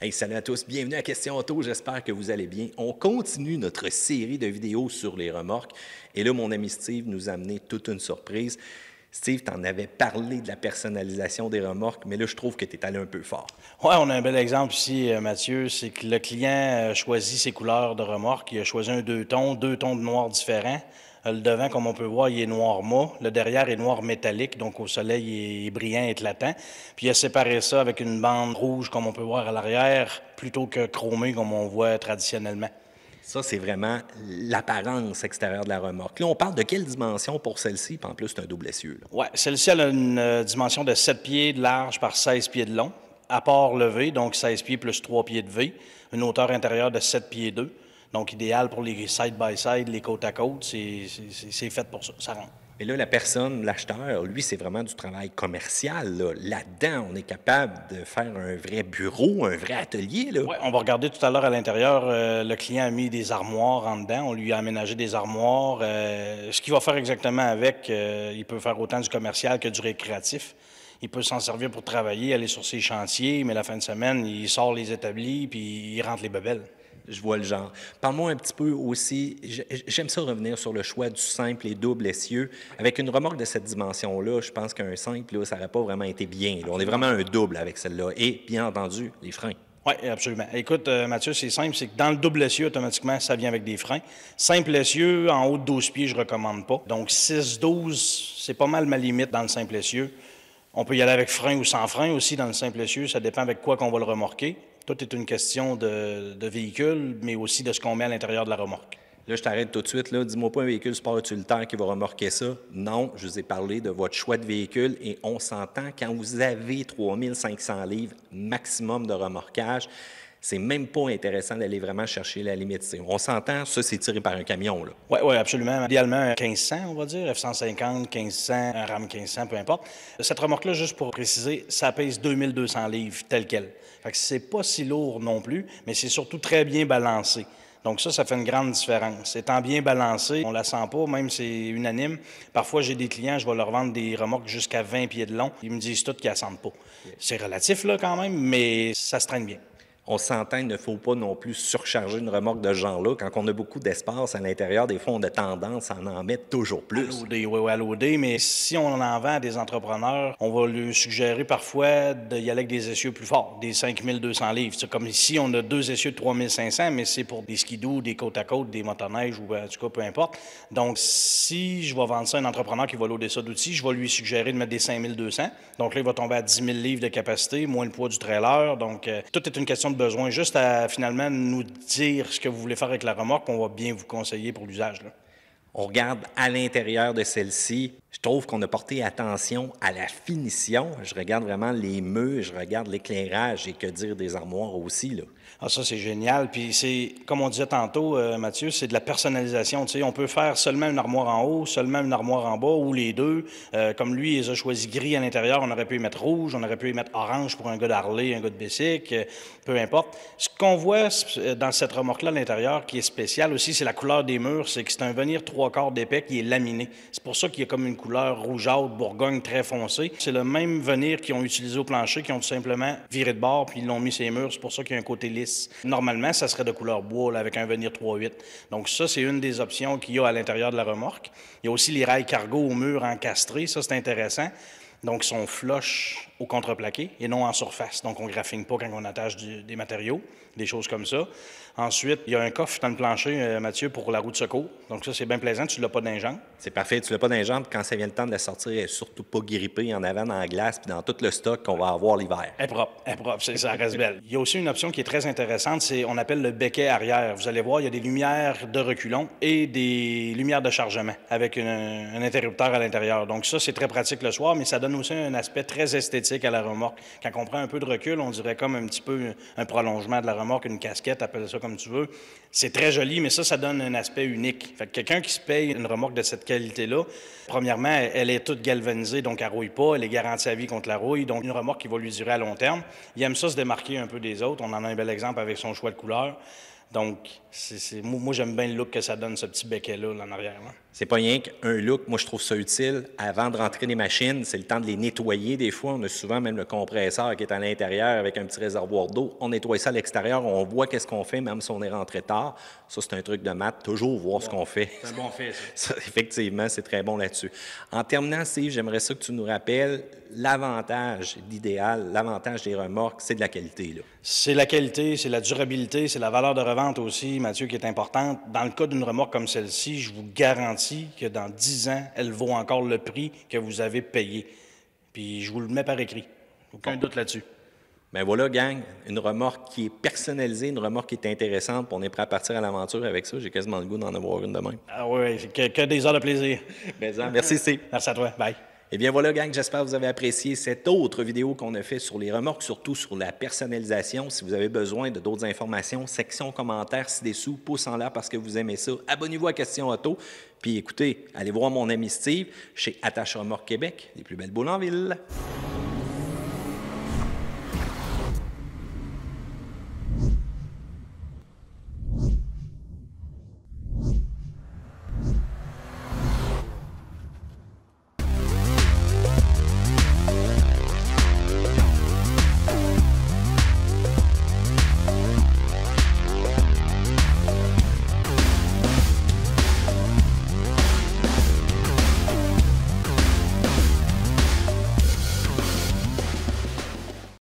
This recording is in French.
Hey, salut à tous, bienvenue à Question Auto, j'espère que vous allez bien. On continue notre série de vidéos sur les remorques et là, mon ami Steve nous a amené toute une surprise. Steve, tu en avais parlé de la personnalisation des remorques, mais là, je trouve que tu es allé un peu fort. Oui, on a un bel exemple ici, euh, Mathieu. C'est que le client a choisi ses couleurs de remorque. Il a choisi un deux tons, deux tons de noir différents. Le devant, comme on peut voir, il est noir mat. Le derrière est noir métallique, donc au soleil, il est brillant, éclatant. Puis il a séparé ça avec une bande rouge, comme on peut voir à l'arrière, plutôt que chromé, comme on voit traditionnellement. Ça, c'est vraiment l'apparence extérieure de la remorque. Là, on parle de quelle dimension pour celle-ci? Puis en plus, c'est un double essieu. Oui, celle-ci a une euh, dimension de 7 pieds de large par 16 pieds de long, à part le V, donc 16 pieds plus 3 pieds de V, une hauteur intérieure de 7 pieds 2. Donc, idéal pour les side-by-side, les côte à côte, c'est fait pour ça, ça rentre. Mais là, la personne, l'acheteur, lui, c'est vraiment du travail commercial. Là-dedans, on est capable de faire un vrai bureau, un vrai atelier. Oui, on va regarder tout à l'heure à l'intérieur. Euh, le client a mis des armoires en dedans. On lui a aménagé des armoires. Euh, ce qu'il va faire exactement avec, euh, il peut faire autant du commercial que du récréatif. Il peut s'en servir pour travailler, aller sur ses chantiers, mais la fin de semaine, il sort les établis puis il rentre les bebelles. Je vois le genre. Parle-moi un petit peu aussi, j'aime ça revenir sur le choix du simple et double essieu. Avec une remorque de cette dimension-là, je pense qu'un simple, là, ça n'aurait pas vraiment été bien. On est vraiment un double avec celle-là. Et, bien entendu, les freins. Oui, absolument. Écoute, euh, Mathieu, c'est simple, c'est que dans le double essieu, automatiquement, ça vient avec des freins. Simple essieu, en haut de 12 pieds, je recommande pas. Donc, 6-12, c'est pas mal ma limite dans le simple essieu. On peut y aller avec frein ou sans frein aussi dans le simple essieu, ça dépend avec quoi qu'on va le remorquer. Tout est une question de, véhicule, mais aussi de ce qu'on met à l'intérieur de la remorque. Là, je t'arrête tout de suite. Dis-moi pas un véhicule sport utilitaire qui va remorquer ça. Non, je vous ai parlé de votre choix de véhicule et on s'entend quand vous avez 3500 livres maximum de remorquage c'est même pas intéressant d'aller vraiment chercher la limite. On s'entend, ça, c'est tiré par un camion. Oui, oui, absolument. Idéalement, 1500, on va dire, F-150, 1500, un RAM 1500, peu importe. Cette remorque-là, juste pour préciser, ça pèse 2200 livres, tel quel. Fait que c'est pas si lourd non plus, mais c'est surtout très bien balancé. Donc ça, ça fait une grande différence. Étant bien balancé, on la sent pas, même c'est unanime. Parfois, j'ai des clients, je vais leur vendre des remorques jusqu'à 20 pieds de long. Ils me disent tout qu'ils la sentent pas. C'est relatif, là, quand même, mais ça se traîne bien on s'entend, il ne faut pas non plus surcharger une remorque de ce genre-là. Quand on a beaucoup d'espace à l'intérieur, des fois, on a tendance à en mettre toujours plus. À oui, oui, à mais si on en vend à des entrepreneurs, on va lui suggérer parfois d'y aller avec des essieux plus forts, des 5200 livres. C'est comme ici, on a deux essieux de 3500, mais c'est pour des skidoo, des côte à côte, des motoneiges ou en tout cas, peu importe. Donc, si je vais vendre ça à un entrepreneur qui va loader ça d'outils, je vais lui suggérer de mettre des 5200. Donc là, il va tomber à 10 000 livres de capacité, moins le poids du trailer. Donc, euh, tout est une question de besoin, juste à finalement nous dire ce que vous voulez faire avec la remorque, on va bien vous conseiller pour l'usage. On regarde à l'intérieur de celle-ci. Je trouve qu'on a porté attention à la finition. Je regarde vraiment les murs, je regarde l'éclairage et que dire des armoires aussi. Là. Ah, ça, c'est génial. Puis c'est, comme on disait tantôt, euh, Mathieu, c'est de la personnalisation. Tu sais, on peut faire seulement une armoire en haut, seulement une armoire en bas ou les deux. Euh, comme lui, il a choisi gris à l'intérieur, on aurait pu y mettre rouge, on aurait pu y mettre orange pour un gars d'Harley, un gars de Bessic, euh, peu importe. Ce qu'on voit dans cette remorque-là à l'intérieur, qui est spécial aussi, c'est la couleur des murs. C'est que c'est un venir trois quarts qui est laminé. C'est pour ça qu'il y a comme une couleur rougeâtre, bourgogne très foncée. C'est le même venir qu'ils ont utilisé au plancher, qui ont tout simplement viré de bord puis ils l'ont mis sur les murs. C'est pour ça qu'il y a un côté lisse Normalement, ça serait de couleur bois avec un venir 3-8. Donc ça, c'est une des options qu'il y a à l'intérieur de la remorque. Il y a aussi les rails cargo au mur encastrés. Ça, c'est intéressant. Donc, ils sont flush au contreplaqué et non en surface. Donc, on ne graphine pas quand on attache des matériaux, des choses comme ça. Ensuite, il y a un coffre dans le plancher, euh, Mathieu, pour la roue de secours. Donc, ça, c'est bien plaisant. Tu ne l'as pas dans C'est parfait. Tu ne l'as pas dans Quand ça vient le temps de la sortir, elle n'est surtout pas grippée en avant dans la glace puis dans tout le stock qu'on va avoir l'hiver. Elle est propre. Elle est propre. Ça reste belle. Il y a aussi une option qui est très intéressante. C'est, on appelle le becquet arrière. Vous allez voir, il y a des lumières de reculons et des lumières de chargement avec un interrupteur à l'intérieur. Donc, ça, c'est très pratique le soir, mais ça donne aussi un aspect très esthétique à la remorque. Quand on prend un peu de recul, on dirait comme un petit peu un prolongement de la remorque, une casquette, appelle ça comme tu veux. C'est très joli, mais ça, ça donne un aspect unique. Fait que quelqu'un qui se paye une remorque de cette qualité-là, premièrement, elle est toute galvanisée, donc elle rouille pas, elle est garantie à vie contre la rouille, donc une remorque qui va lui durer à long terme. Il aime ça se démarquer un peu des autres. On en a un bel exemple avec son choix de couleur. Donc, moi, j'aime bien le look que ça donne, ce petit becquet-là, en arrière. C'est pas rien qu'un look. Moi, je trouve ça utile. Avant de rentrer les machines, c'est le temps de les nettoyer. Des fois, on a souvent même le compresseur qui est à l'intérieur avec un petit réservoir d'eau. On nettoie ça à l'extérieur. On voit qu'est-ce qu'on fait, même si on est rentré tard. Ça, c'est un truc de maths. Toujours voir ce qu'on fait. C'est un bon fait, ça. Ça, effectivement, c'est très bon là-dessus. En terminant, Steve, j'aimerais ça que tu nous rappelles l'avantage, l'idéal, l'avantage des remorques, c'est de la qualité. C'est la qualité, c'est la durabilité, c'est la valeur de revente aussi, Mathieu, qui est importante. Dans le cas d'une remorque comme celle-ci, je vous garantis que dans 10 ans, elle vaut encore le prix que vous avez payé. Puis je vous le mets par écrit. Aucun doute là-dessus. Ben voilà, gang, une remorque qui est personnalisée, une remorque qui est intéressante, on est prêt à partir à l'aventure avec ça. J'ai quasiment le goût d'en avoir une de même. Ah oui, que, que des heures de plaisir. Ben, ça, merci, Steve. Merci à toi. Bye. Eh bien voilà, gang, j'espère que vous avez apprécié cette autre vidéo qu'on a fait sur les remorques, surtout sur la personnalisation. Si vous avez besoin de d'autres informations, section commentaires ci-dessous, pouce en l'air parce que vous aimez ça. Abonnez-vous à Question Auto. Puis écoutez, allez voir mon ami Steve chez Attache Remorque Québec, les plus belles boules en ville.